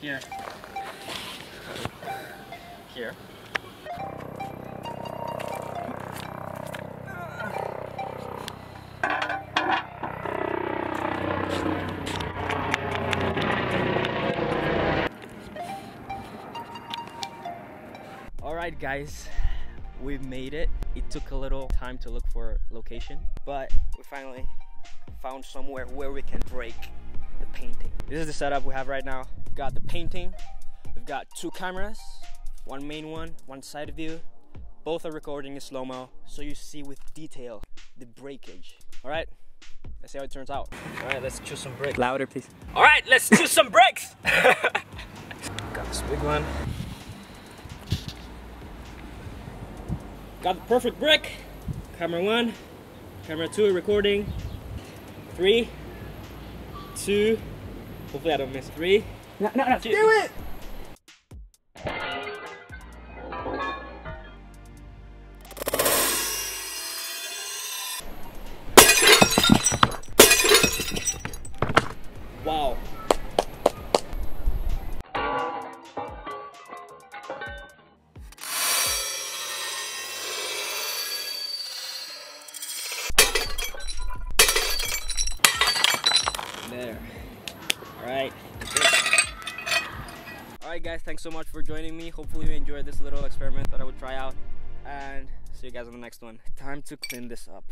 here. Here. Alright guys, we've made it. It took a little time to look for location, but we finally found somewhere where we can break the painting. This is the setup we have right now. We've got the painting, we've got two cameras, one main one, one side view. Both are recording in slow-mo, so you see with detail the breakage. Alright, let's see how it turns out. Alright, let's choose some bricks. Louder, please. Alright, let's choose some bricks! got this big one. Got the perfect brick. Camera one, camera two recording. Three, two, hopefully I don't miss. Three, No, no, no. two. Do it! Wow. There. Alright. Alright guys, thanks so much for joining me. Hopefully you enjoyed this little experiment that I would try out. And see you guys on the next one. Time to clean this up.